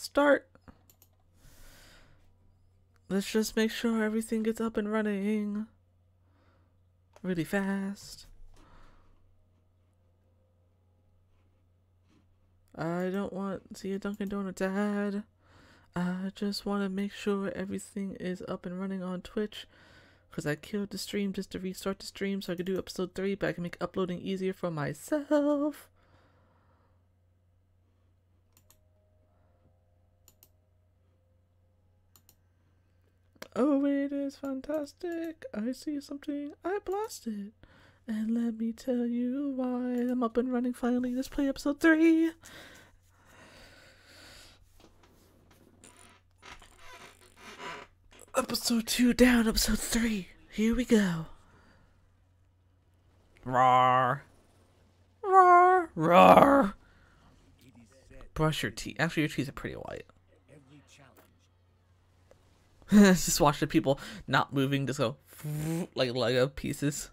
Start. Let's just make sure everything gets up and running really fast. I don't want to see a Dunkin' Donuts ad. I just want to make sure everything is up and running on Twitch. Because I killed the stream just to restart the stream so I could do episode 3, but I can make uploading easier for myself. Oh, it is fantastic. I see something. I blasted. And let me tell you why I'm up and running finally. Let's play episode 3. Episode 2 down, episode 3. Here we go. Rawr. Rawr. Rawr. Brush your teeth. Actually, your teeth are pretty white. just watch the people not moving, just go like Lego uh, pieces.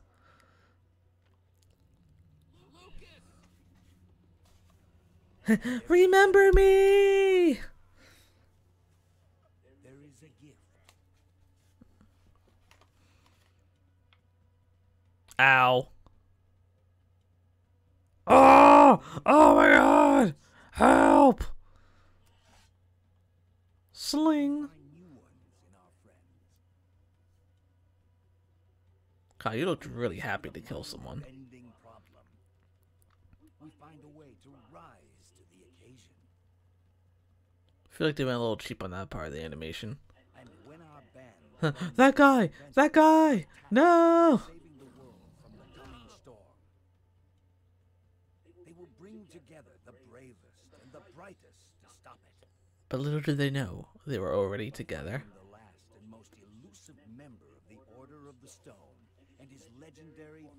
Remember me! There is a gift. Ow. Oh! Oh my god! Help! Sling. Find new ones in our friends. God, you looked really happy to kill someone. Ending problem. We find a way to rise to the occasion. I feel like they went a little cheap on that part of the animation. And when our band that guy! That guy! No! the world from the storm, they will bring together the bravest and the brightest to stop it. But little did they know, they were already together. The last and most elusive member of the Order of the Stone and his legendary Formidi-Bomb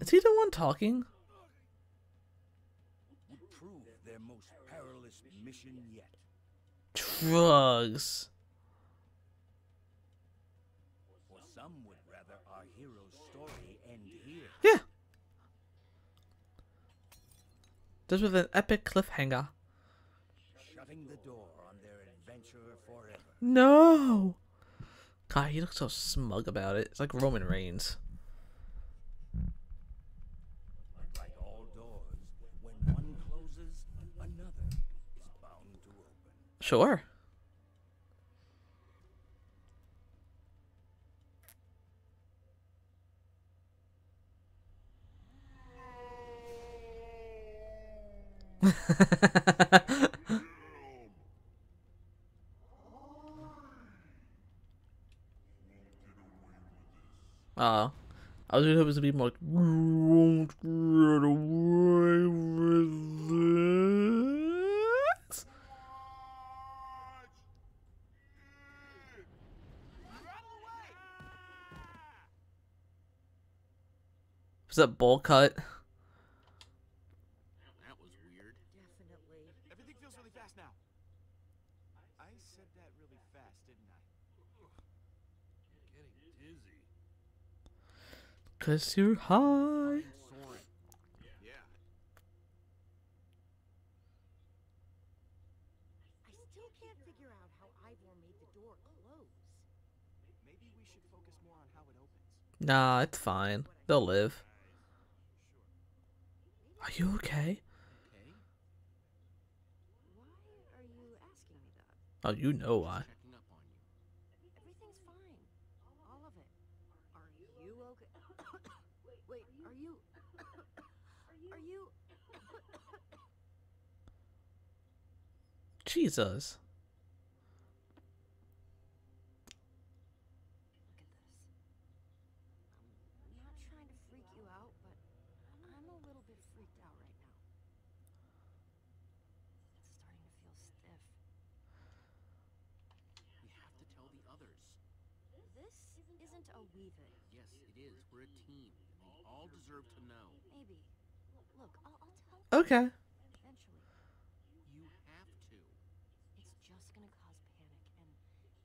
Is he the one talking? would prove their most perilous mission yet. Drugs. For some would rather our hero's story end here. Yeah. This was an epic cliffhanger. shutting the door on their adventure forever. No! God, he looks so smug about it. It's like Roman Reigns. But like all doors, when one closes, another is bound to open. Sure. Uh, I was hoping to be more like, won't get away with this. Was that bowl cut? That was weird. Definitely. Everything feels really fast now. I said that really fast, didn't I? Getting dizzy. Cause you're high. Soren. Yeah. I still can't figure out how Ivor made the door close. Maybe we should focus more on how it opens. Nah, it's fine. They'll live. Are you okay? Why are you asking me that? Oh, you know why. Checking up on you. Everything's fine. All of it. Are you okay? Wait, are you? Are you? Jesus. Look at this. I'm not trying to freak you out, but I'm a little bit freaked out right now. It's starting to feel stiff. We have to tell the others. This isn't a weave it. Yes, it is. We're a team, and they all deserve to know. Maybe. Look, I'll, I'll tell Okay. eventually. You have to. It's just gonna cause panic, and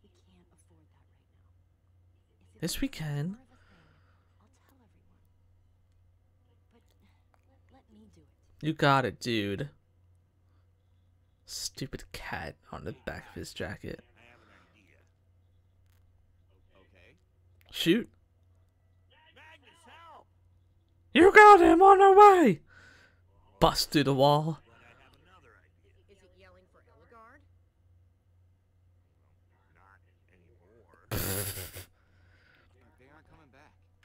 we can't afford that right now. If Yes, we can. thing, I'll tell everyone. But let me do it. You got it, dude. Stupid cat on the back of his jacket. I have an idea. Okay. Shoot. You got him on the way! Bust through the wall.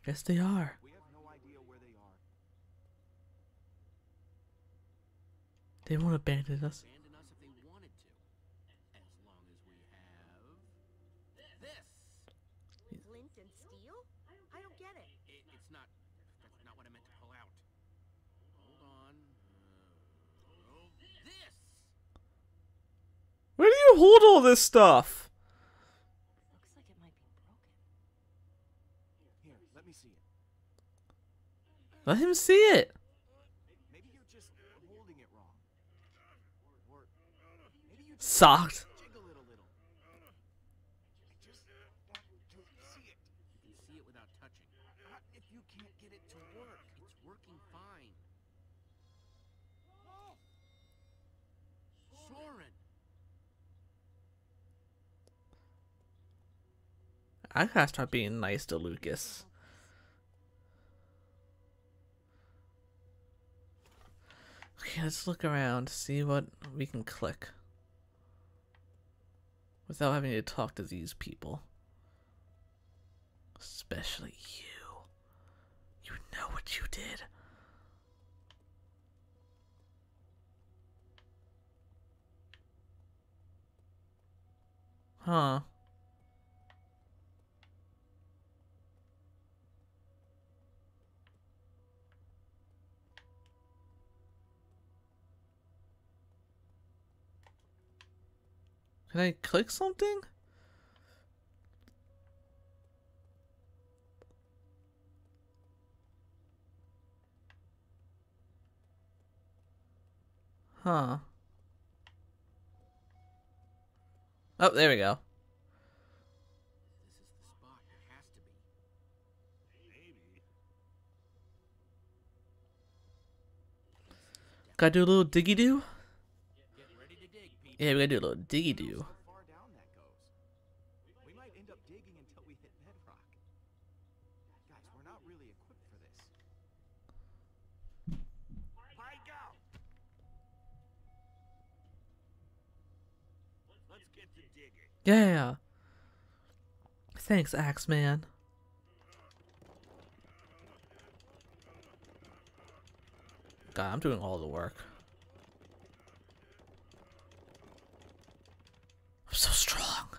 Yes, they are. No they won't abandon us if they wanted to. As long as we have this. Flint and steel? I don't get it. It, it's not. That's not what I meant to pull out. Hold on. Uh, this. Where do hold all this stuff? Looks like it might be broken. Here, let me see it. Let him see it. Maybe you're just holding it wrong. Socked. jiggle it a little. I just want to see it. You can see it without touching. Not if you can't get it to work. It's working fine. Soren. I gotta start being nice to Lukas. Okay, let's look around, see what we can click. Without having to talk to these people. Especially you. You know what you did. Huh. Can I click something? Huh. Oh, there we go. This is the spot. It has to be. Maybe. Gotta do a little diggy do? Get ready to dig, Pete. Yeah, we gotta do a little diggy do. How far down that goes. We might end up digging until we hit bedrock. Guys, we're not really equipped for this. Pike out! Let's get to digging. Yeah. Thanks, Axeman. God, I'm doing all the work. I'm so strong.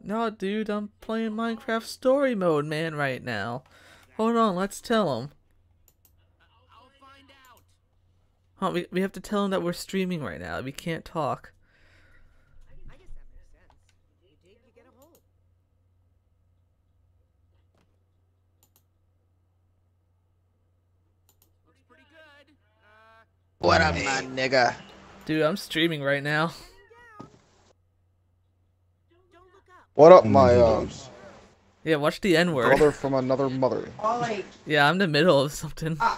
No, dude, I'm playing Minecraft story mode, man, right now. Hold on, let's tell him. Huh, we, we have to tell him that we're streaming right now. We can't talk. I guess that makes sense. You dig, you get a hole. Looks pretty good. Uh, What up, my nigga? Dude, I'm streaming right now. Don't look up. What up, my uh, Yeah, watch the N word. brother from another mother? Yeah, I'm in the middle of something.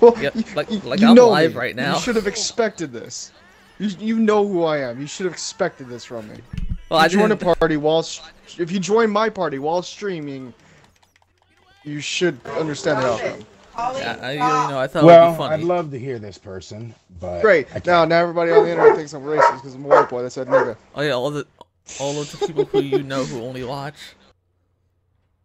Well, Yep, like- like you I'm know live me. right now. You should have expected this. You, you know who I am. You should have expected this from me. Well, I I join a party while if you join my party while streaming, you should understand the outcome. Yeah, I, you know, I thought it Well, would be I'd love to hear this person, but Great. Now, now everybody on the internet thinks I'm racist because I'm a white boy that said nigga. Oh yeah, all the, all of the people who you know who only watch.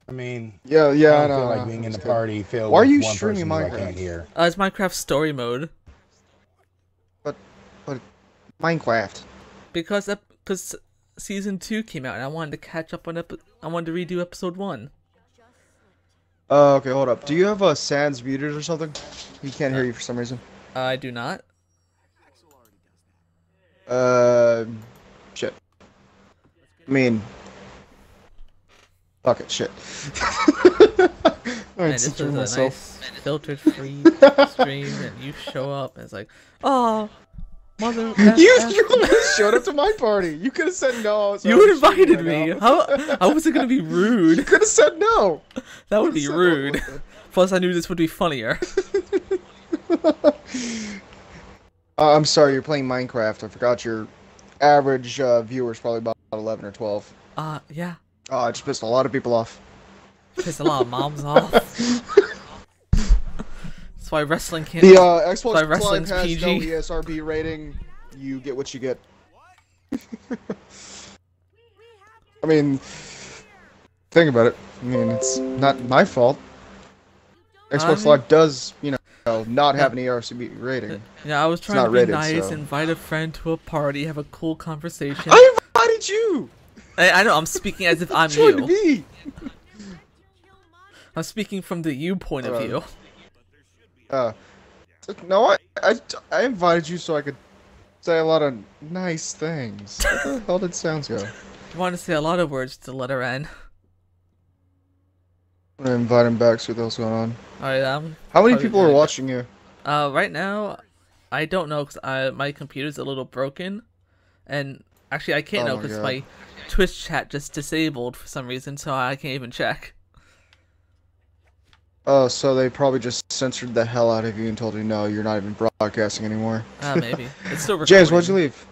I mean, Yeah, yeah, I I don't know. feel like being in the party filled Why are you streaming person I Minecraft? can't hear. Uh, it's Minecraft story mode But, but Minecraft. because ep- cause season two came out and I wanted to catch up on epi- I wanted to redo episode one. Uh, okay, hold up. Do you have a uh, Sans muted or something? He can't hear you for some reason. I do not. Axel already does that. Uh, shit. I mean, fuck it, shit. Man, this is a myself. nice filtered free stream, and you show up and it's like, oh, Mother. You F- you almost showed up to my party. You could have said no. so You was cheating invited right me. now. How? How was it gonna be rude? You could have said no. That would be Said no, rude. Plus, I knew this would be funnier. Uh, I'm sorry, you're playing Minecraft. I forgot your average uh, viewer is probably about 11 or 12. Uh, yeah. Oh, I just pissed a lot of people off. Pissed a lot of moms off. That's why wrestling can't. The uh, Xbox Why Live has no PG. ESRB rating. You get what you get. I mean, think about it. I mean, it's not my fault. Xbox Live does, you know, not have an ERCB rating. Yeah, I was trying to be rated, nice, so- invite a friend to a party, have a cool conversation. I invited you. I, I know I'm speaking as if I'm you. me. I'm speaking from the you point of Uh, view. Uh, no, I, I, I invited you so I could say a lot of nice things. What the hell did sounds go? You want to say a lot of words to letter N. I'm gonna invite him back. See what the hell's going on. All right, um, How many people are watching you? uh, right now, I don't know because I my computer's a little broken, and actually I can't Oh know because God. my Twitch chat just disabled for some reason, so I can't even check. Oh, so they probably just censored the hell out of you and told you no, you're not even broadcasting anymore. Uh, maybe it's still recording. James, why'd you leave?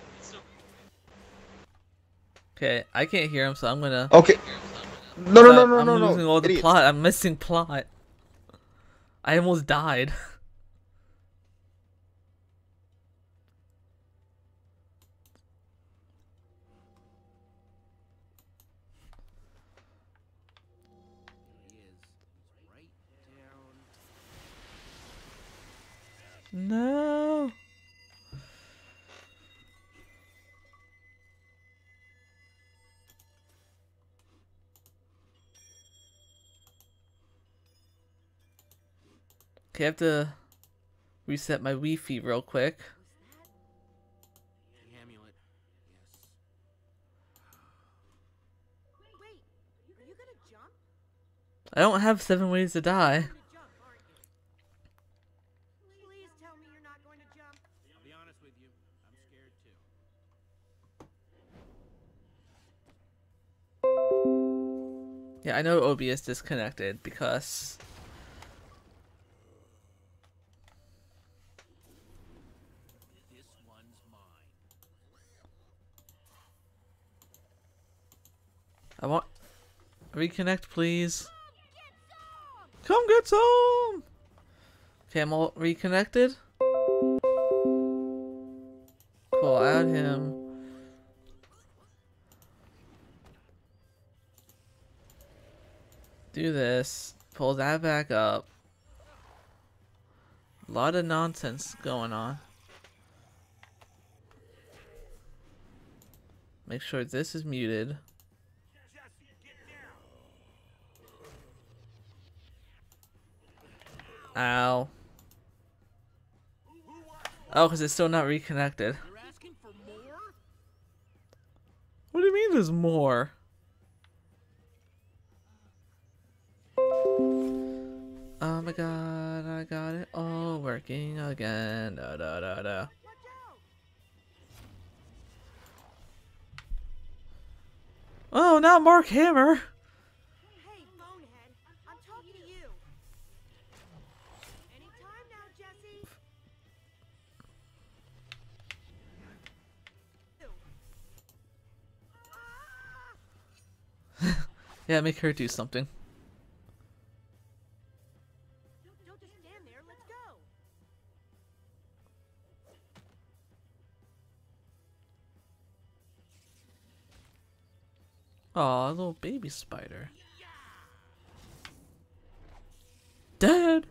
Okay, I can't hear him, so I'm gonna. Okay. No, no, no, no, I'm no, no. losing all the Idiot. plot. I'm missing plot. I almost died. Okay, I have to reset my Wi-Fi real quick. The amulet. Yes. Wait, are you gonna jump? I don't have seven ways to die. You're gonna jump, aren't you? Please tell me you're not going to jump. I'll be honest with you. I'm scared too. Yeah, I know OBS disconnected because This one's mine. I want reconnect, please. Come get some. Okay, I'm all reconnected. Cool, add him. Do this. Pull that back up. A lot of nonsense going on. Make sure this is muted. Ow. Oh, because it's still not reconnected. You're asking for more? What do you mean there's more? Oh my god, I got it all working again. Da da da da. Oh, not Mark Hammer. Yeah, make her do something. Aw, little baby spider. Dead.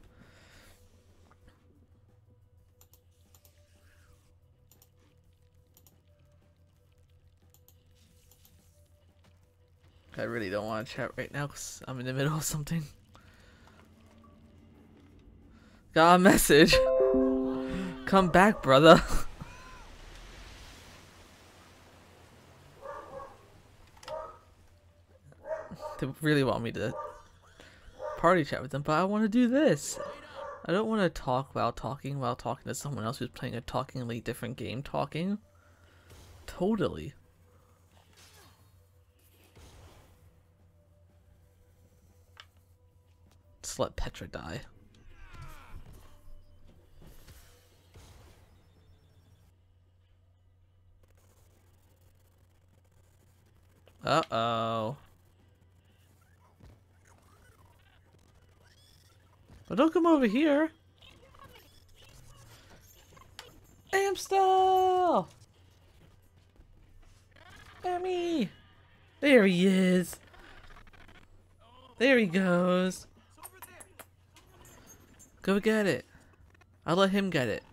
I really don't want to chat right now because I'm in the middle of something. Got a message. Come back, brother. they really want me to party chat with them, but I want to do this. I don't want to talk while talking while talking to someone else who's playing a talkingly different game talking. Totally. let let Petra die. Uh-oh. But don't come over here. Amstel! Emmy! There he is! There he goes. Go get it. I'll let him get it.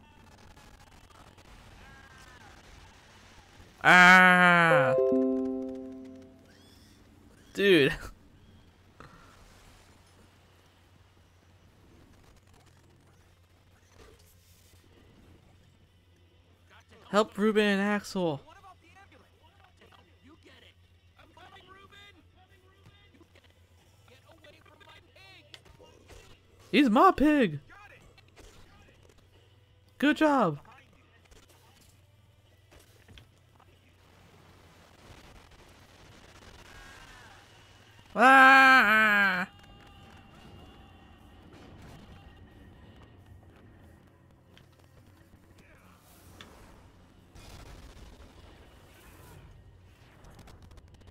Ah! Dude. Help Reuben and Axel. He's my pig! Good job! Ah!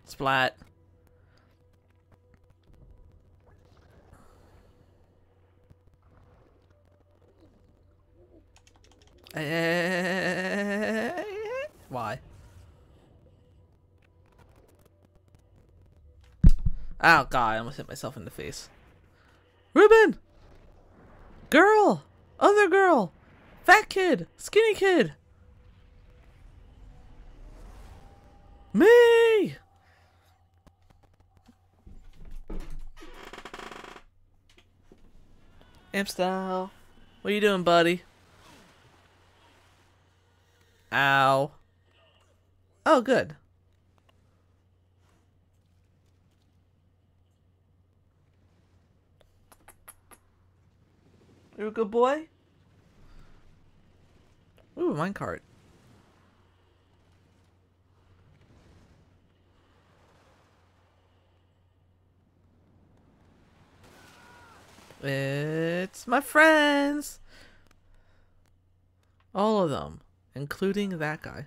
Splat. almost hit myself in the face. Reuben! Girl! Other girl! Fat kid! Skinny kid! Me! Amp style. What you doing, buddy? Ow. Oh, good. Good boy. Ooh, minecart. It's my friends! All of them, including that guy.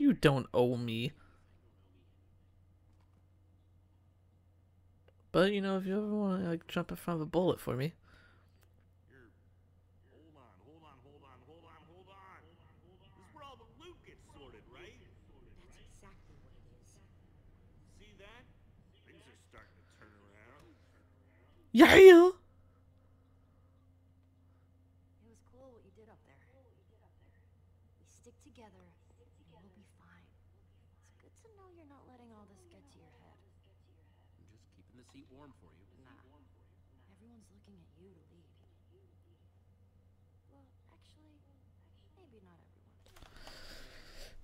You don't owe me. But you know, if you ever want to like jump in front of a bullet for me. Yeah.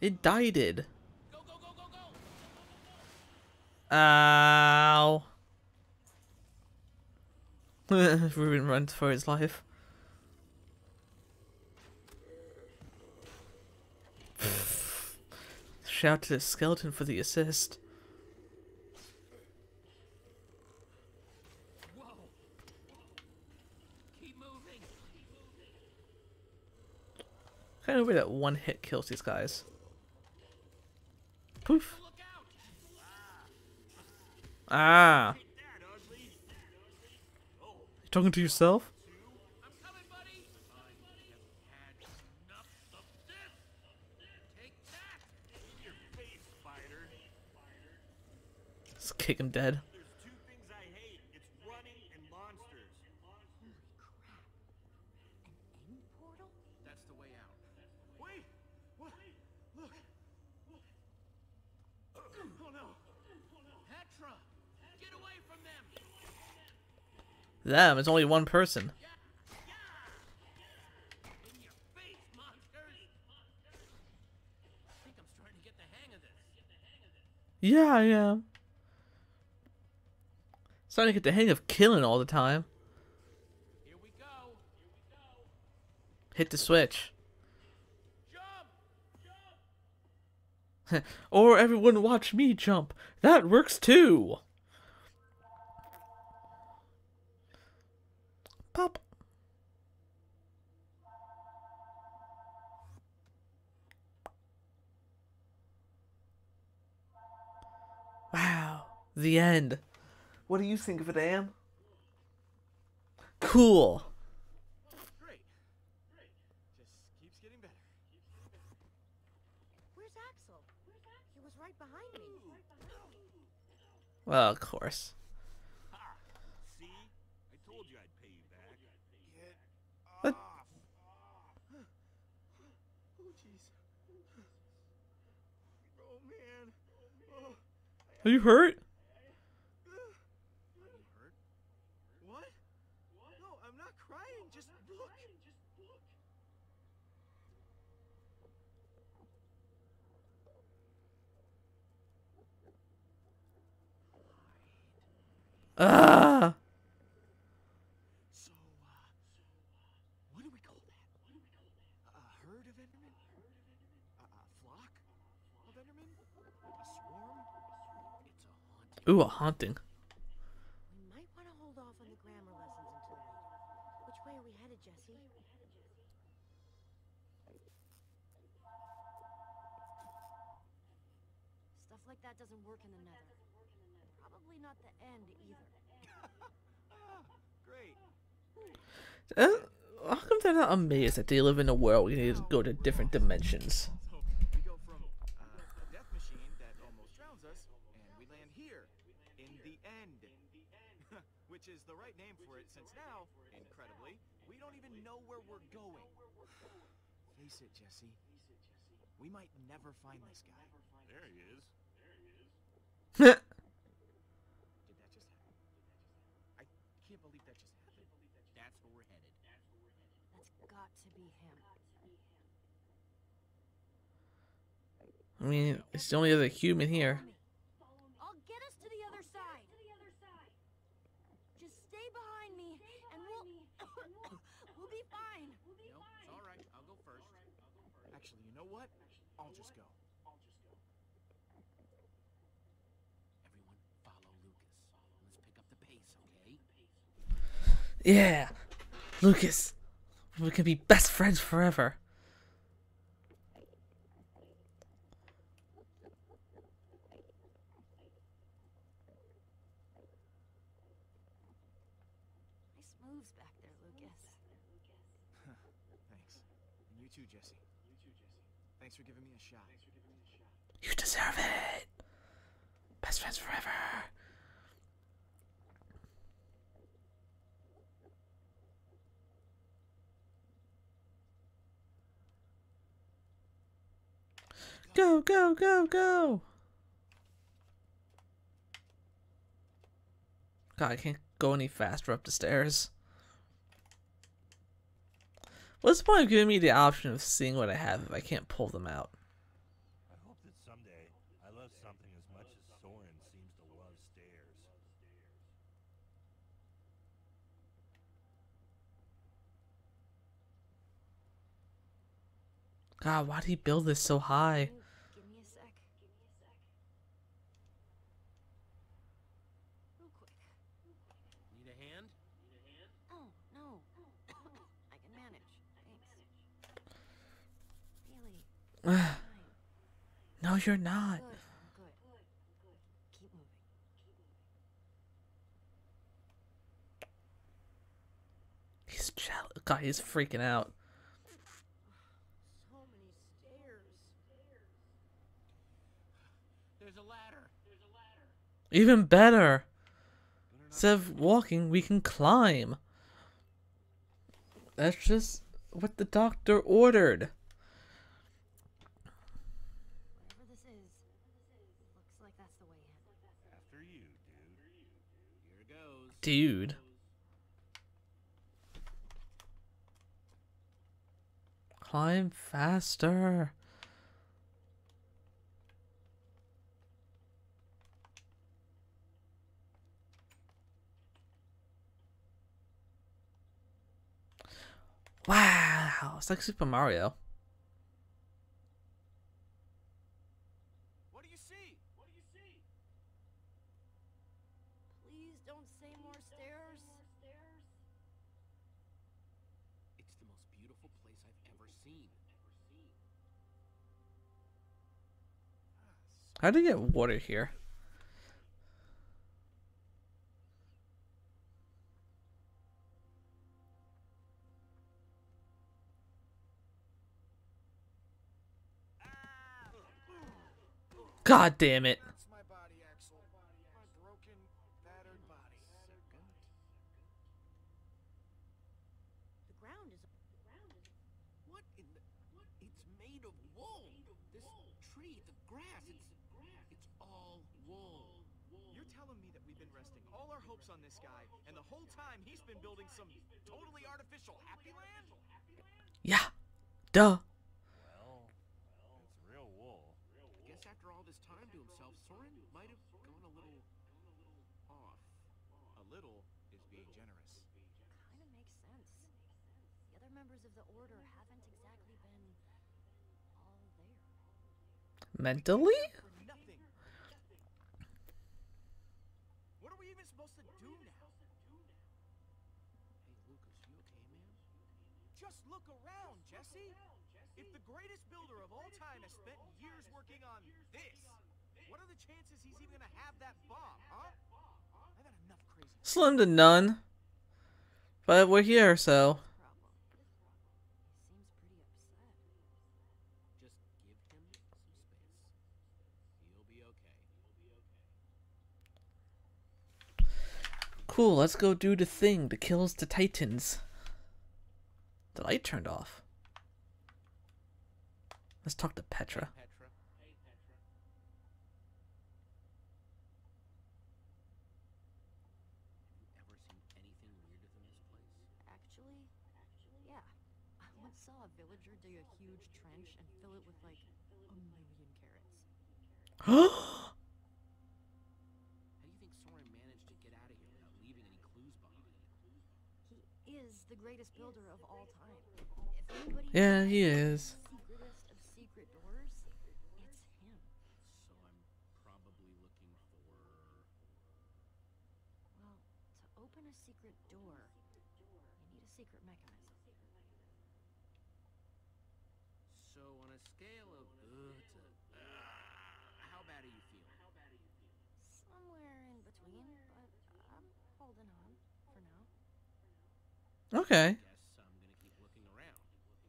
It died. It. Go, go, go, Ow. Ruin runs for his life. Shouted the Skeleton for the assist. kind of weird that one hit kills these guys this. Take that. Your face, spider. Just kick him dead. There's two things I hate. It's running and monsters. End portal? That's the way out. Wait! What? Look! Oh no! Petra, get away from them. Them, it's only one person. Yeah, I am. Starting to get the hang of killing all the time. Here we go. Hit the switch. Jump. or everyone watch me jump. That works too. Pop. Wow. The end. What do you think of it, Anne? Cool. Great. Great. Just keeps getting better. Where's Axel? He was right behind me. Well, of course. Ha! See? I told you I'd pay you back. Get What? off! Oh jeez. Oh man. Oh. Are you hurt? What? No, I'm not crying. Just look. Ah! So, uh, what do we call that? A, a herd of Endermen? A, a flock of Endermen? A swarm? It's a haunting. Ooh, a haunting. We might want to hold off on the grammar lessons until later. Which way are we headed, Jesse? Stuff like that doesn't work in the Nether. Probably not the end either. Great. Uh, how come they're not amazed that they live in a world where you need to go to different dimensions? So, we go from uh, a death machine that almost drowns us, and we land here, in the end. Which is the right name for it, since now, incredibly, we don't even know where we're going. Face it, Jesse. We might never find this guy. There he is. Did that just happen? I can't believe that just happened. That's where we're headed. That's got to be him. I mean, it's the only other human here. I'll get us to the other side. Just stay behind me, and we'll we'll be fine. Nope, it's all right. I'll go first. Actually, you know what? I'll just go. Everyone, follow Lukas. Let's pick up the pace, okay? Yeah, Lukas, we can be best friends forever. Nice moves back there, Lukas. Thanks. And you too, Jesse. Thanks for giving me a shot. You deserve it. Best friends forever. Go, go, go, go. God, I can't go any faster up the stairs. What's the point of giving me the option of seeing what I have if I can't pull them out? I hope that someday I love something as much as Soren seems to love stairs. God, why did he build this so high? Give me a sec. no, you're not. He's jealous. God, he's freaking out. Even better. Instead of walking, we can climb. That's just what the doctor ordered. Whatever this is, looks like that's the way in. After you, dude. Here goes. Dude. Climb faster. Wow, it's like Super Mario. What do you see? What do you see? Please don't say more stairs. It's the most beautiful place I've ever seen. How do you get water here? God damn it. Time he's been building some totally artificial happy land? Yeah. Duh. Well, it's real wool. I guess after all this time to himself, Soren might have gone a little off. A little is being generous. Kind of makes sense. The other members of the order haven't exactly been all there. Mentally? What are we even supposed to do now? Hey, Lukas, you okay, man? Just look around, Jesse. If the greatest builder of all time has spent years working on this, what are the chances he's even gonna have that bomb, huh? I've had enough crazy. Slim to none. But we're here, so. Problem. He seems pretty upset. Just give him some space. He'll be okay. Cool, let's go do the thing that kills the titans. The light turned off. Let's talk to Petra. Petra. Hey, Petra. Have you ever seen anything weirder than this place? Actually, yeah. I once saw a villager dig a huge trench and fill it with like a million carrots. How do you think Soren managed to get out of here without leaving any clues behind? He is the greatest builder of all time. If anybody Yeah, he is. Secretest of secret doors, it's him. So I'm probably looking for. Well, to open a secret door, you need a secret mechanism. So on a scale of uh to uh, how bad are you feeling? Somewhere in between, but I'm holding on for now. Okay. Guess I'm gonna keep looking around.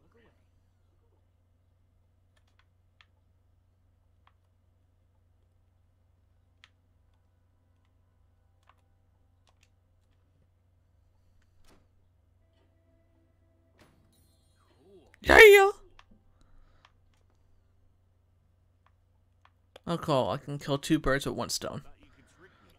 Look away. Cool. Yeah. Oh, cool. I can kill two birds with one stone. Thought you could trick me,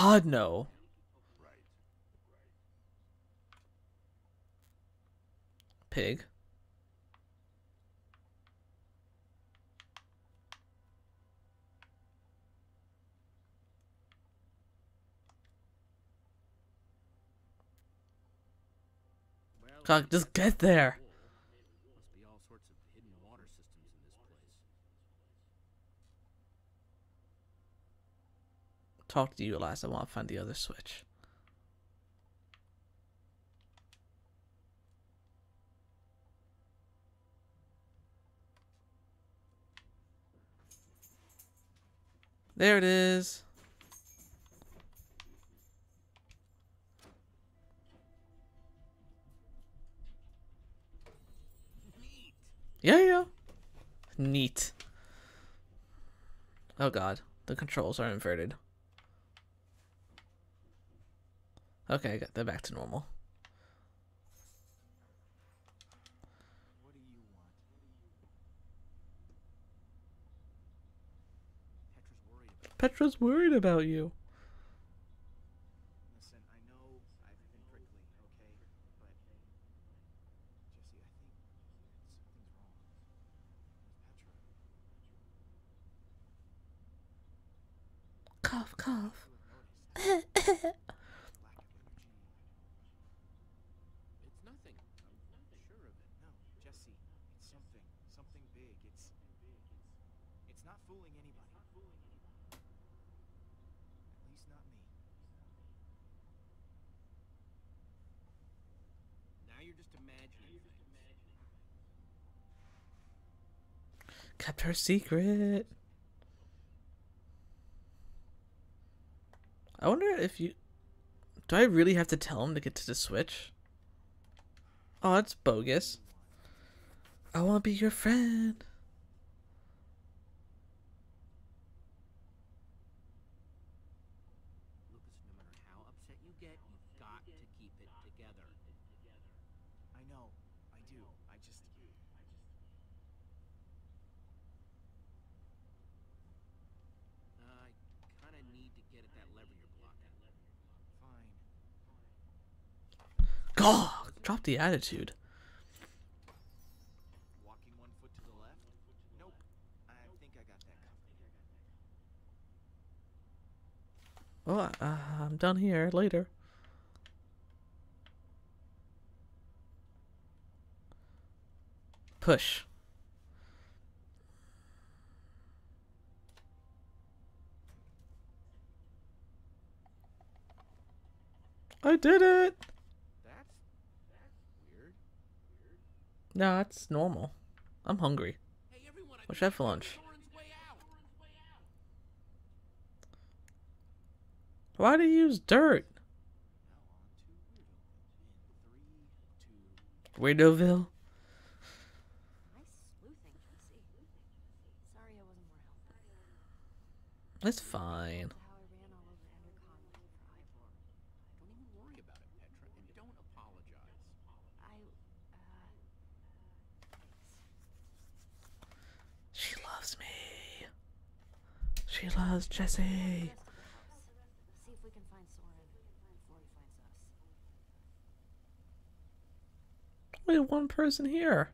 God, no. Pig. God, just get there. Talk to you last. I want to find the other switch. There it is. Yeah, yeah. Neat. Oh god, the controls are inverted. Okay, I got that back to normal. What do you want? Petra's worried about Petra's worried about you. Listen, I know I've been prickly, okay? But Jesse, I think something's wrong. Petra. Cough, cough. You have noticed lack of energy. It's nothing. I'm sure of it. No, Jesse, it's something, something big. It's, it's not fooling anybody. At least not me. Now you're just imagining things. Kept her secret. I wonder if you. Do I really have to tell him to get to the switch? Oh, that's bogus. I want to be your friend. Lukas, no matter how upset you get, you've got to keep it together. I know, I do. I just. I kind of need to get at that lever you're blocking. Fine. God, drop the attitude. Covered. Uh, I'm done here. Later. Push. I did it! That's. That's weird. No, that's normal. I'm hungry. What should I have for lunch? Why do you use dirt? Weirdoville. In three, two. Weirdoville? Nice sleuthing, Jesse. Sorry I wasn't more helpful. It's fine. To how I ran all over Endercon looking for Ivor. Don't even worry about it, Petra, and don't apologize. I, uh... Thanks. She loves me. She loves Jesse. Rest of the house. See if we can find Soren before he finds us. Only one person here.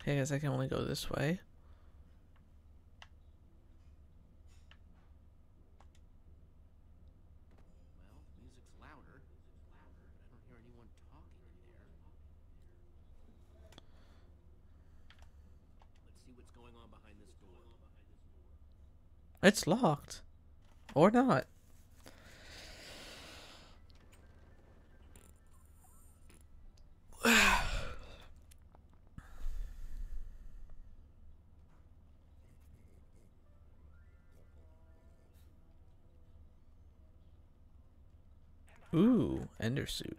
Okay, I guess I can only go this way. Well, music's louder, but I don't hear anyone talking in there. Let's see what's going on behind this door. It's locked. Or not. Ooh, ender suit.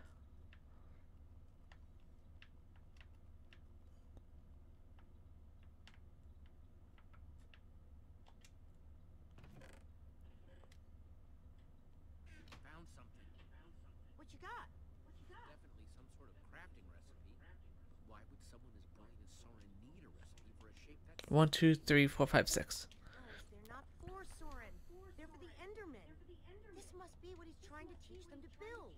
One, two, three, four, five, six. They're not for Soren. They're for the This must be what he's trying to teach them to build.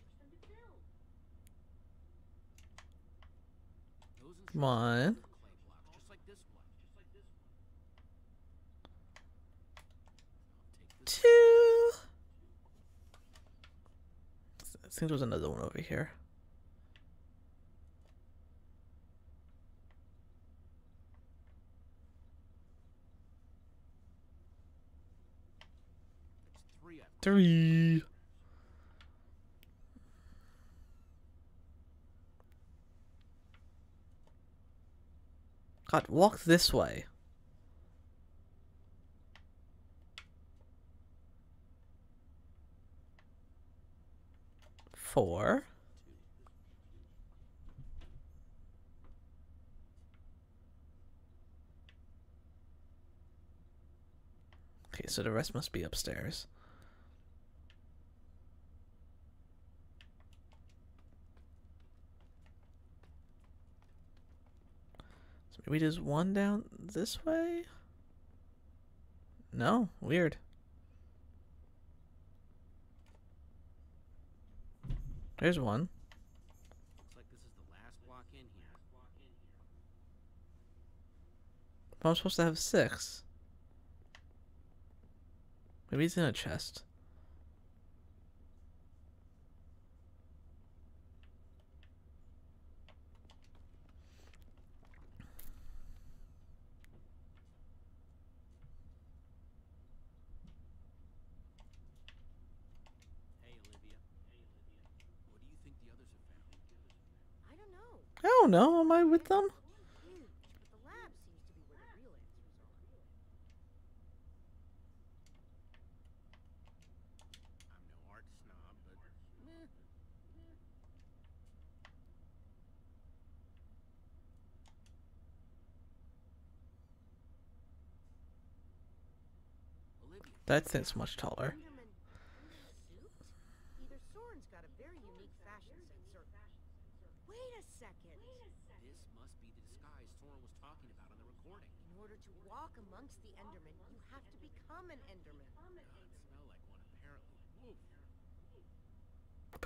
Come on. Two. I think there's another one over here. three. God, walk this way. Four. Okay, so the rest must be upstairs. Maybe just one down this way? No, weird. There's one. Like the I'm supposed to have six. Maybe it's in a chest. I don't know. Am I with them? That thing's much taller.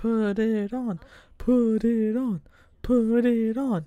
Put it on, put it on, put it on.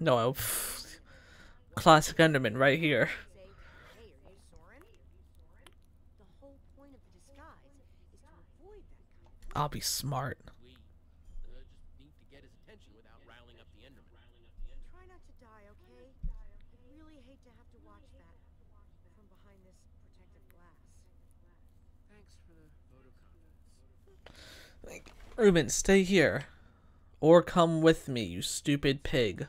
this protective Enderman right here. I'll be smart. Reuben, stay here. Or come with me, you stupid pig.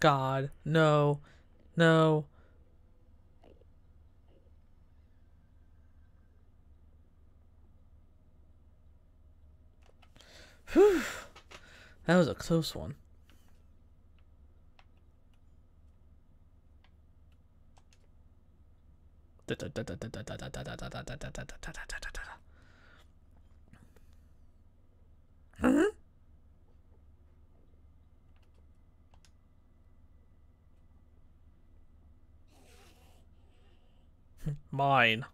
God. No. No. Whew. That was a close one. Huh? Mine.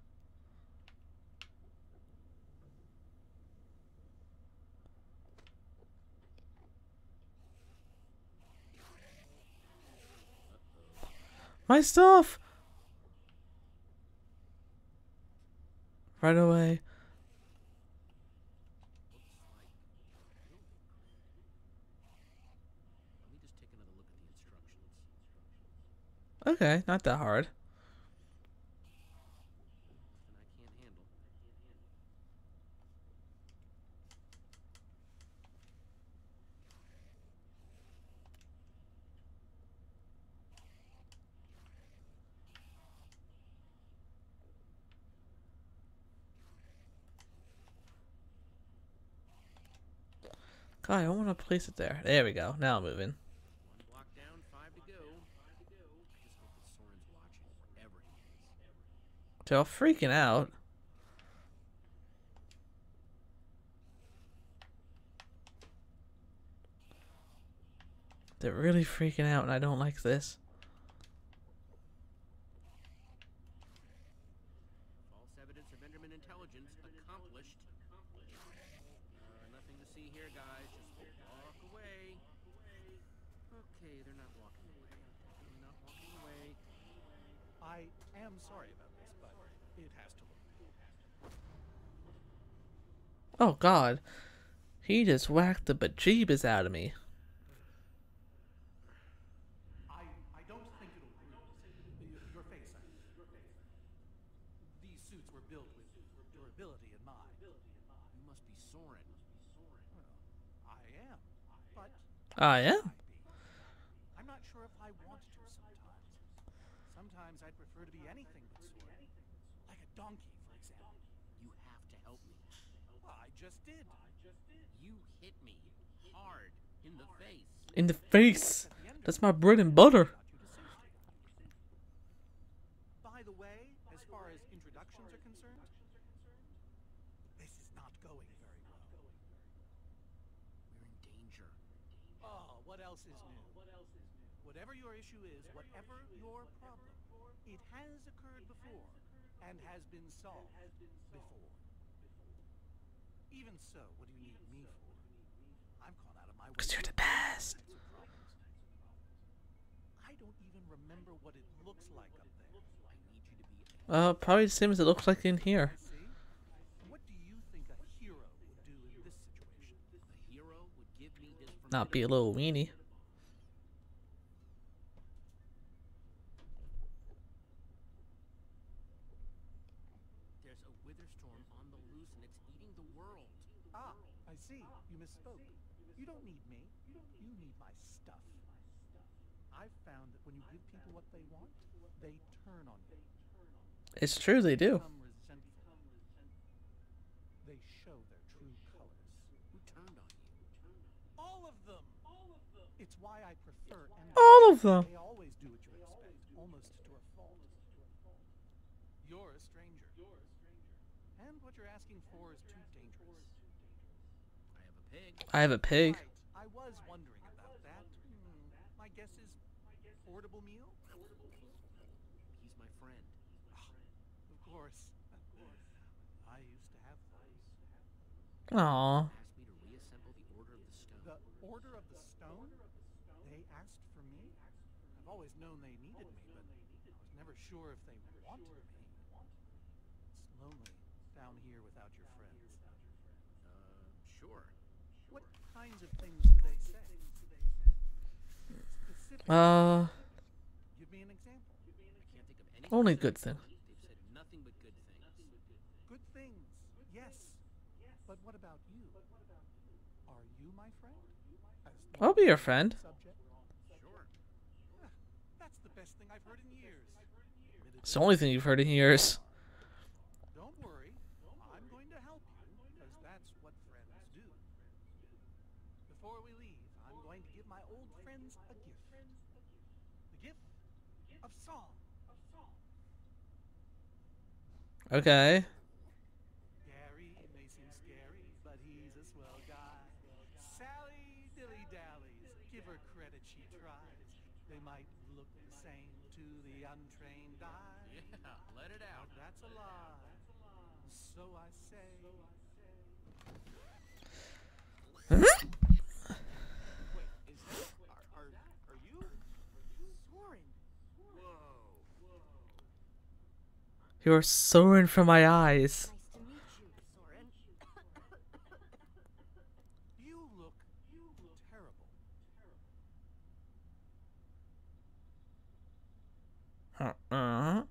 My stuff! Right away. Okay, not that hard. And I can't handle. God, I want to place it there. There we go. Now I'm moving. They're all freaking out. They're really freaking out, and I don't like this. False evidence of Enderman intelligence accomplished. Uh, nothing to see here, guys. Just walk away. Okay, they're not walking away. They're not walking away. I am sorry about this, but it has to look. Oh God, he just whacked the bejeebus out of me. I I don't think it'll bruise Y- your face. I mean. These suits were built with durability in mind. You must be Soren. I am, but I am. I'm not sure if I want to sometimes. Sometimes I'd prefer to be anything but Soren. Like a donkey, for example. You have to help me. Well, I just did. You hit me hard in the face. In the face. That's my bread and butter. Got you to safety. By the way, as far as introductions are concerned, this is not going very well. We're in danger. Oh, what else is new? Whatever your issue is, whatever your problem, it has occurred before and has been solved before. Even so, what do you need me for? I'm caught out of my way. Cause you're the best. kinds of problems. I don't even remember what it looks like up there. I need you to be a Uh, probably the same as it looks like in here. What do you think a hero would do in this situation? A hero would give me his Not be a little weenie. There's a wither storm on the loose and it's eating the world. Ah, I see. You misspoke. You don't need me. You need my stuff. I've found that when you give people what they want, they turn on you. It's true, they do. They show their true colors. Who turned on you? All of them. All of them. It's why I prefer All of them. They always do what you expect, almost to a fault. You're a stranger. And what you're asking for is too dangerous. I have a pig. I have a pig. Right. I was wondering about that. Hmm. My guess is portable meal? He's my friend. Of course. I used to have those. Aww. Asked me to reassemble the Order of the Stone. The Order of the Stone? They asked for me? I've always known they needed me, but I was never sure if they wanted me. It's lonely down here without your friends. Uh, sure. What kinds of things do they say? Uh, Give me an example. I can't think of any. only good thing. They've said nothing but good things. Good things. Yes. But what about you? Are you my friend? As the I'll be your friend. subject? Sure. That's the best thing I've heard in years. It's the only thing you've heard in years. Don't worry. I'm going to help you because that's what friends do. Before we leave, I'm going to give my old friends a gift. The gift of song. Okay. Gary may seem scary, but he's a swell guy. Sally dilly dallies, give her credit she tries. They might look the same to the untrained eye. Yeah, let it out. But that's a lie. So I say. Wait, is that are are, are you? Soren. Whoa. You're soaring from my eyes. Soren. Uh.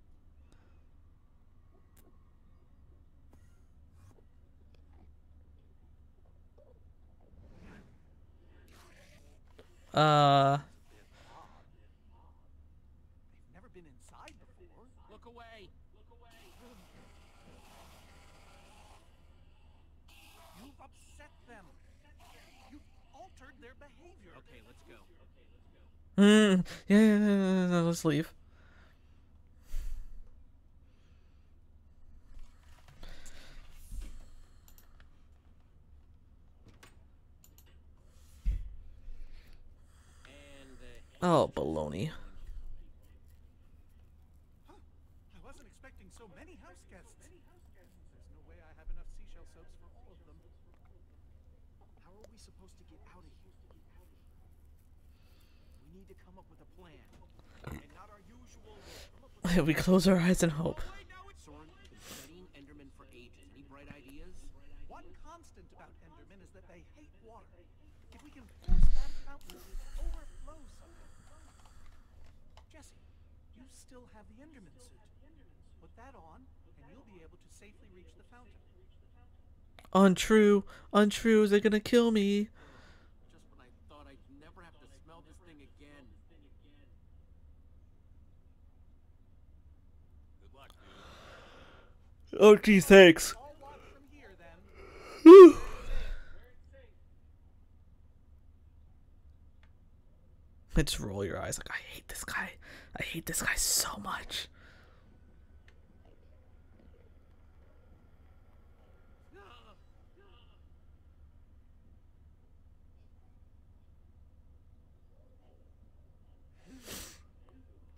Uh. They've never been inside before. Look away. You've upset them. You've altered their behavior. Okay, let's go. Hmm. Yeah, yeah, yeah, yeah, let's leave. Oh, baloney. Huh. I wasn't expecting so many house guests. There's no way I have enough seashell soaps for all of them. How are we supposed to get out of here? We need to come up with a plan. And not our usual come up with we close our eyes and hope. Soren, studying for ages. Any bright ideas? One constant about is that they hate water. If we can force that to overflow. Jesse, you still have the Enderman suit. Put that on, and you'll be able to safely reach the fountain. Untrue. Untrue. It gonna kill me? Just when I thought I'd never have to smell this thing again. Good luck, dude. Oh, gee, thanks. I'll watch from here then. Just roll your eyes like I hate this guy. I hate this guy so much.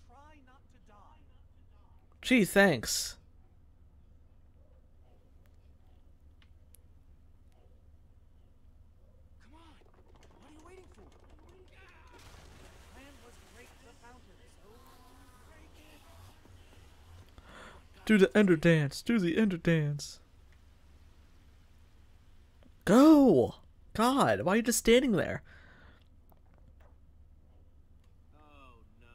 Try not to die. Gee, thanks. Come on. What are you waiting for? Plan was to break the fountain, so break it. Do the ender dance. Do the ender dance. Go. God, why are you just standing there? Oh no.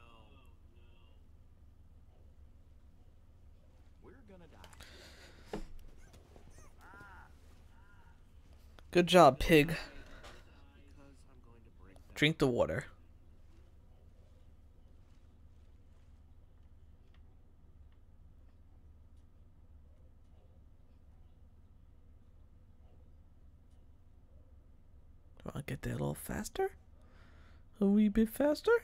We're gonna die. Good job, pig. Drink the water. Get there a little faster? A wee bit faster?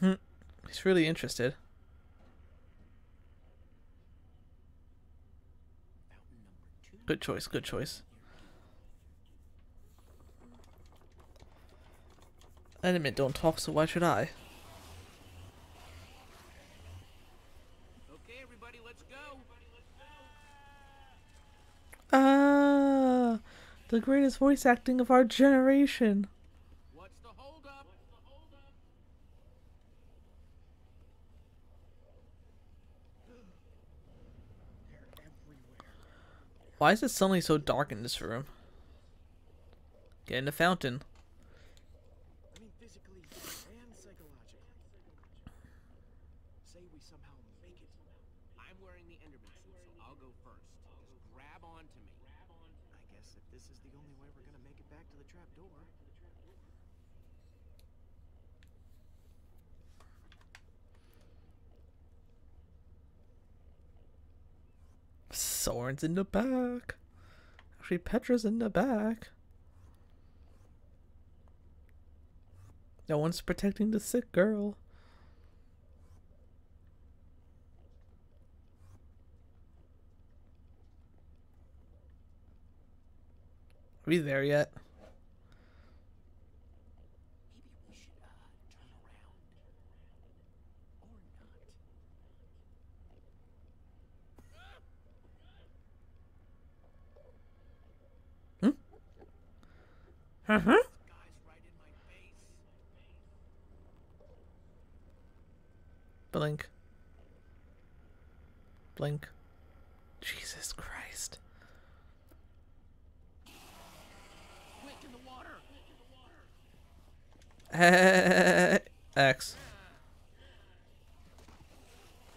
Hmm. He's really interested. Good choice, good choice. Enderman don't talk, so why should I? Okay, everybody, let's go. Ah, the greatest voice acting of our generation. Why is it suddenly so dark in this room? Get in the fountain. I mean, physically and psychologically. Say we somehow make it. I'm wearing the Enderman suit, so I'll go first. Just grab onto me. I guess if this is the only way we're gonna make it back to the trap door. Soren's in the back. Actually, Petra's in the back. No one's protecting the sick girl. Are we there yet? Maybe we should uh, turn around. Or not. Uh huh. Guy's right in my face. Blink. Blink. Jesus Christ. Quick in the water. X.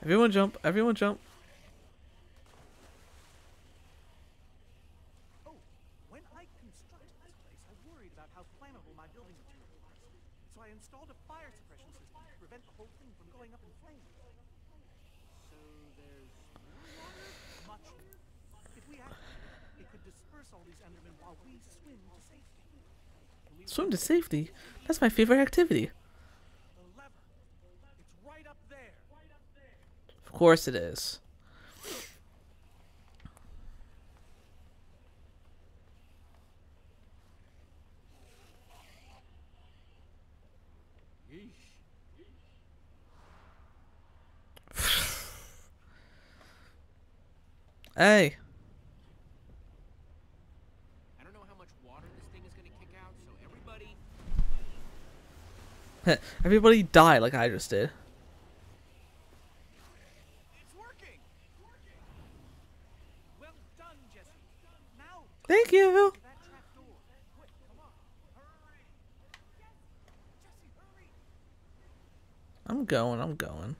Everyone jump. Everyone jump. Oh, when I constructed this place, I worried about how flammable my building material was. So I installed a fire suppression system to prevent the whole thing from going up in flames. So there's Much more. If we activated, it could disperse all these Endermen while we swim to safety. Can we Swim to safety. That's my favorite activity. right up there. Of course it is. Hey, I don't know how much water this thing is gonna kick out, so everybody everybody die like I just did. It's working! Well done, Jesse. Now Thank you. to that trap door. Quick, come on. Hurry. Jesse, hurry. I'm going, I'm going.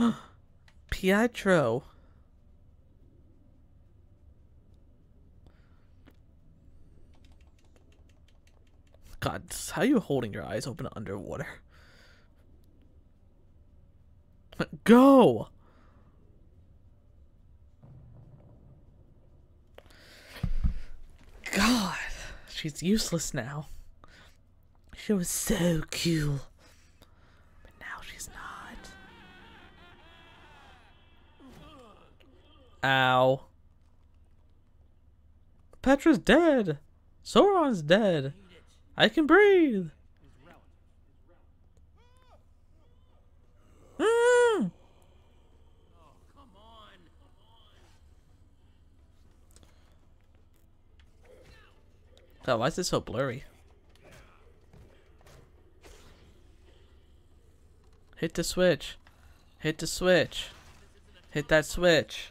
Pietro. God, how are you holding your eyes open underwater? Go! God, she's useless now. She was so cool. Ow. Petra's dead. Soren's dead. I can breathe. Ah. God, why is this so blurry? Hit the switch. Hit the switch. Hit that switch.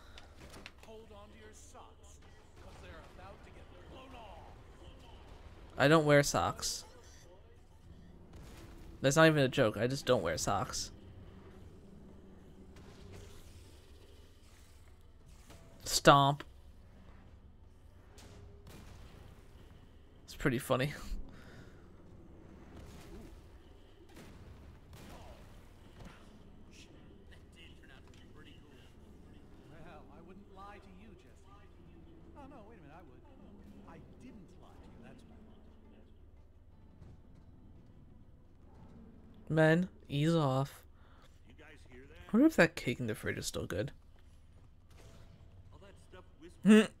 I don't wear socks. That's not even a joke. I just don't wear socks. Stomp. It's pretty funny. men. Ease off. I wonder if that cake in the fridge is still good.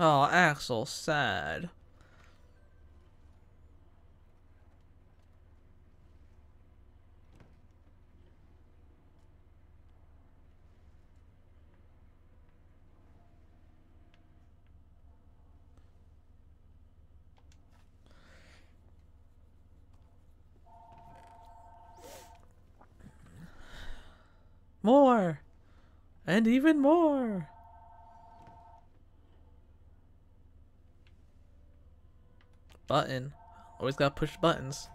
Oh, Axel, sad. More! And even more! Button. Always gotta push buttons.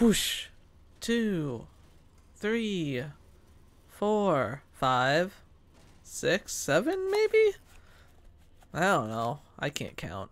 Whoosh. Two, three, four, five, six, seven, maybe? I don't know. I can't count.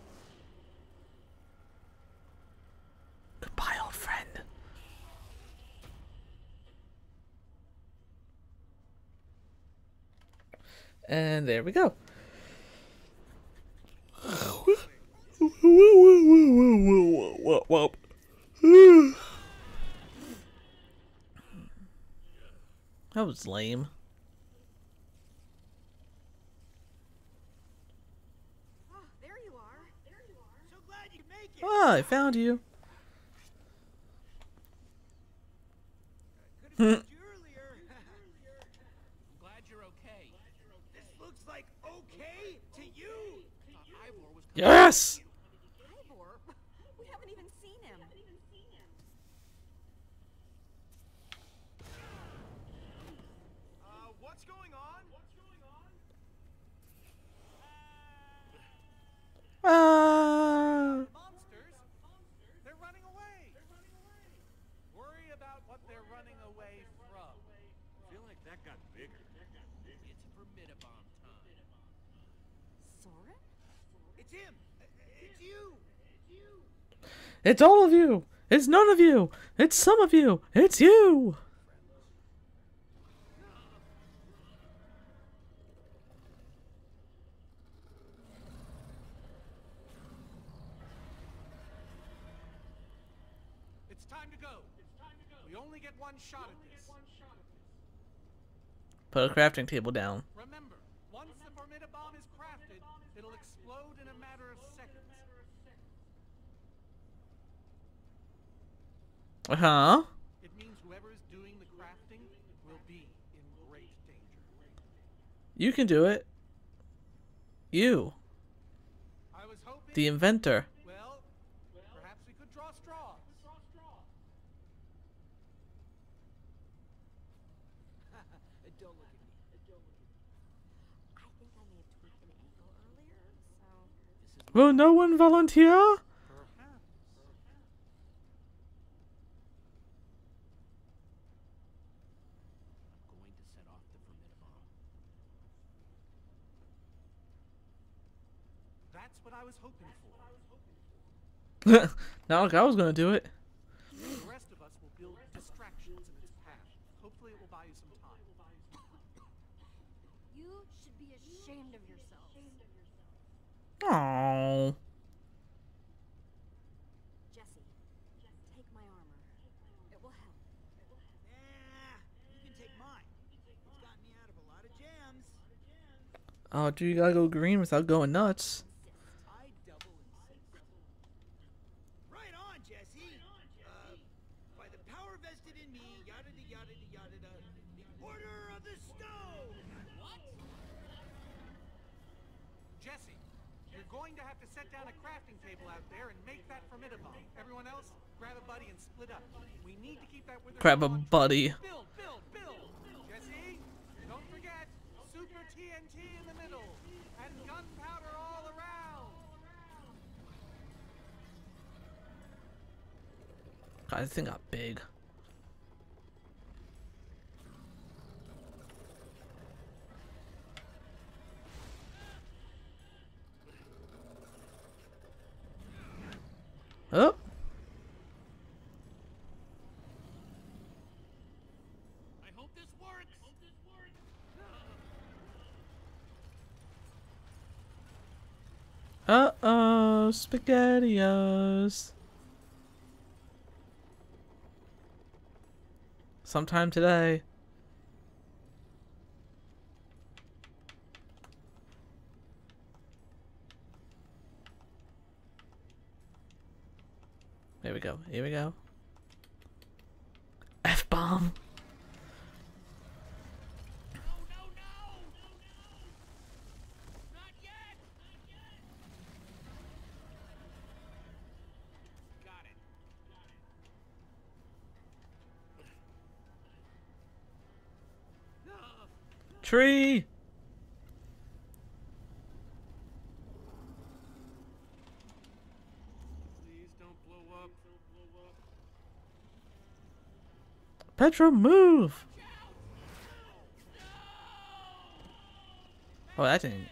And there we go. That was lame. Ah, oh, there you are. There you are. So glad you make it. Oh, I found you. Could have found you earlier. I'm glad you're okay. this looks like okay to you. Uh, Ivor was Yes! Ivor, we haven't even seen him. Uh, what's going on? What's going on? Ah. Monsters? They're running away. Worry about what they're running away from. I feel like that got bigger. It's Formidi-Bomb time. Soren? It's. Uh, It's you. It's you. It's all of you! It's none of you! It's some of you! It's you! It's time to go. We only get one shot at this. Put a crafting table down. Remember, once the Formidi-Bomb is crafted, it'll explode in a matter of seconds. Uh huh. It means whoever is doing the crafting will be in great danger. You can do it. You, I was hoping. the inventor. well, perhaps we could draw straws. Don't look at me. Don't look at me. I think I may have tweaked an ankle earlier, so. Will no one volunteer? Perhaps. I'm going to set off the Formidi-Bomb. That's what I was hoping for. Not like I was gonna do it. The rest of us will build distractions in its path. Hopefully, it will buy you some time. You should be ashamed of yourself. Oh. Jesse, take my armor. It will help. Nah, you can take mine. It's gotten me out of a lot of jams. Oh, dude, you gotta go green without going nuts. I double insist. Right on, Jesse. Uh, by the power vested in me, yada da yada da yada da. The Order of the Stone. What? Jesse, you're going to have to set down a crafting table out there and make that Formidi-Bomb. Everyone else, grab a buddy and split up. We need to keep that wither Grab a on- buddy. Build, build, build. Jesse, don't forget super TNT in the middle and gunpowder a buddy. God, this thing got big. Oh. I hope this works. Uh oh, spaghettios. Sometime today. Here we go. Here we go. Tree. Please don't blow up. Petra, move. Oh, that didn't.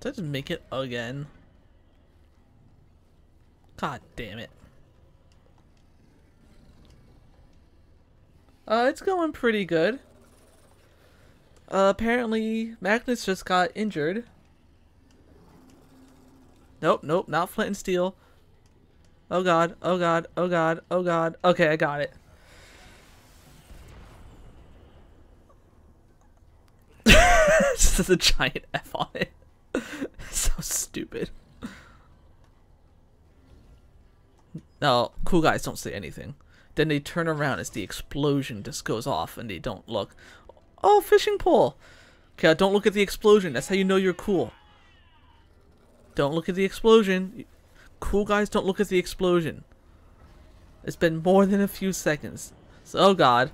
Did I just make it again? God damn it. Uh, it's going pretty good. Uh, apparently, Magnus just got injured. Nope, nope, not Flint and Steel. Oh god, oh god, oh god, oh god. Okay, I got it. Just has a giant F on it. so stupid. No, cool guys don't say anything. Then they turn around as the explosion just goes off and they don't look. Oh, fishing pole! Okay, don't look at the explosion. That's how you know you're cool. Don't look at the explosion. Cool guys don't look at the explosion. It's been more than a few seconds. So, oh god.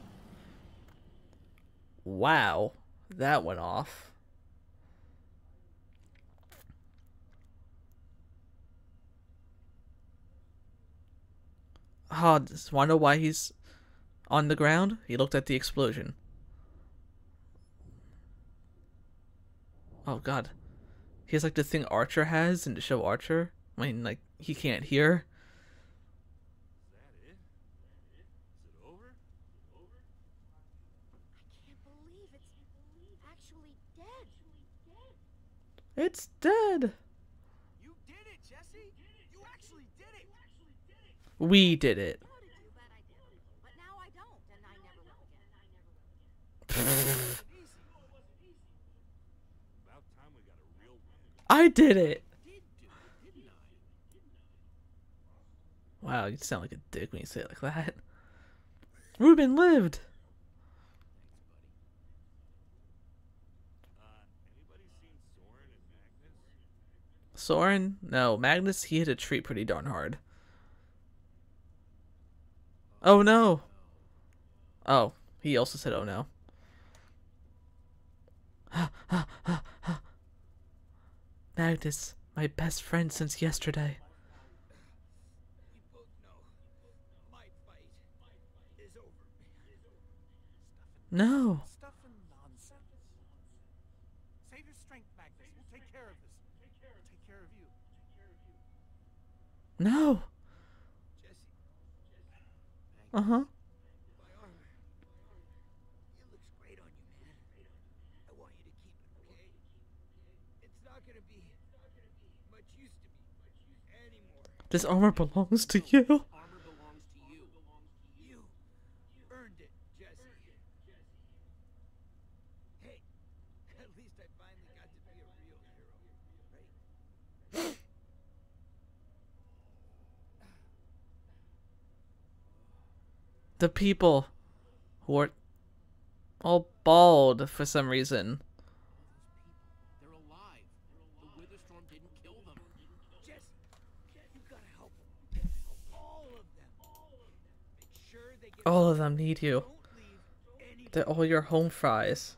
Wow. That went off. Oh, just wonder why he's on the ground? He looked at the explosion. Oh god. He has like the thing Archer has in the show Archer. I mean, like, he can't hear. It's dead. We did it. I did it. Wow, you sound like a dick when you say it like that. Reuben lived. Soren? No, Magnus, he hit a tree pretty darn hard. Oh no! Oh, he also said oh no. Magnus, my best friend since yesterday. No. Stuff me anymore. This armor belongs to you. Armor belongs to you. You earned it, Jesse. Hey, at least I finally got to be a real hero, right? The people who are all bald for some reason. All of them need you. They're all your home fries.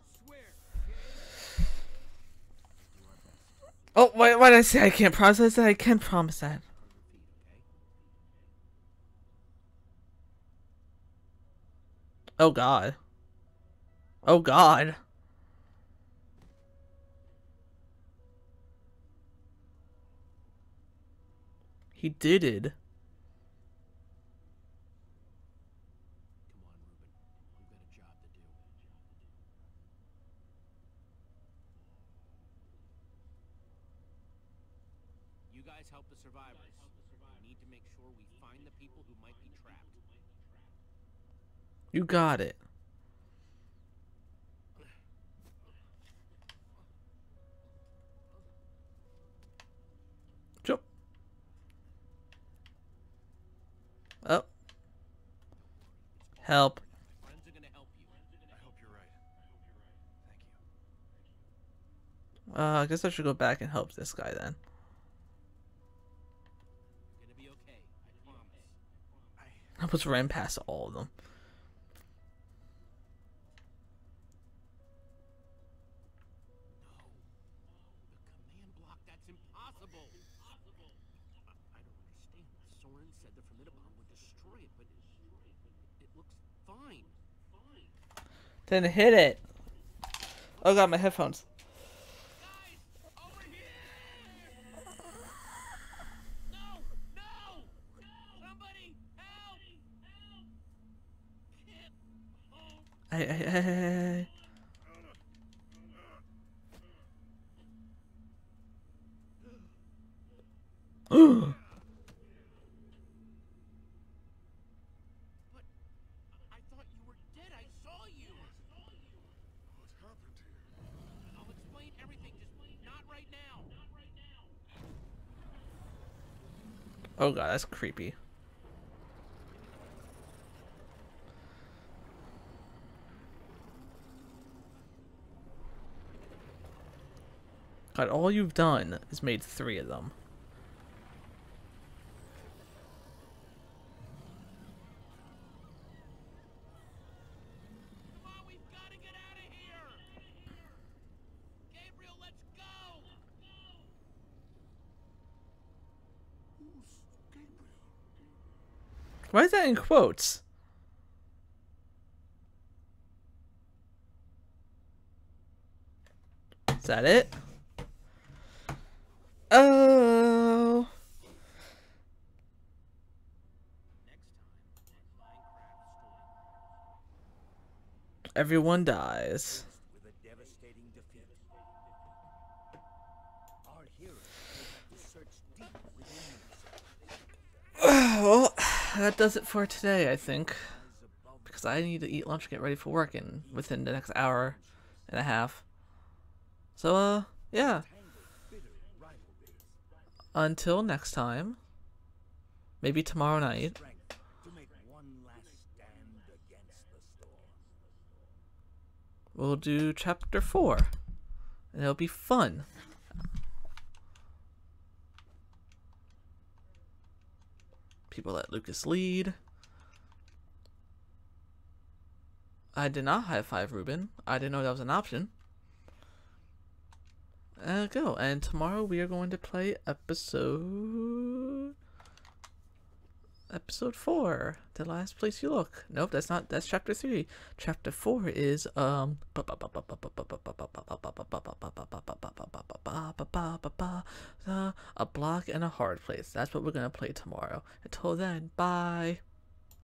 Oh, why, why did I say I can't promise that? I can promise that. Oh god. Oh god. He did it. You guys help the survivors. We need to make sure we find the people who might be trapped. You got it. Jump. Oh. Help. Uh, I guess I should go back and help this guy then. I almost ran past all of them. Command block, that's impossible. I, I don't understand. Soren said the Formidi-Bomb would destroy it, but it, it looks fine. Then hit it. Oh god, my headphones. Hey, hey, hey, hey. But I thought you were dead. I saw you. What happened here? I'll explain everything. Just not right now. Not right now. Oh god, that's creepy. God, all you've done is made three of them. Come on, we've got to get out of here. Gabriel, let's go. Who's Gabriel? Why is in quotes? Is that it? Oh. Everyone dies. Well, oh. That does it for today, I think. Because I need to eat lunch and get ready for work in within the next hour and a half. So, uh, yeah. Until next time. Maybe tomorrow night. We'll do chapter 4. And it'll be fun. People let Lukas lead. I did not high five Reuben. I didn't know that was an option. Uh, go. And tomorrow we are going to play episode episode four. The last place you look. Nope, that's not. That's chapter three. Chapter four is um. A block and a hard place. That's what we're gonna play tomorrow. Until then, bye.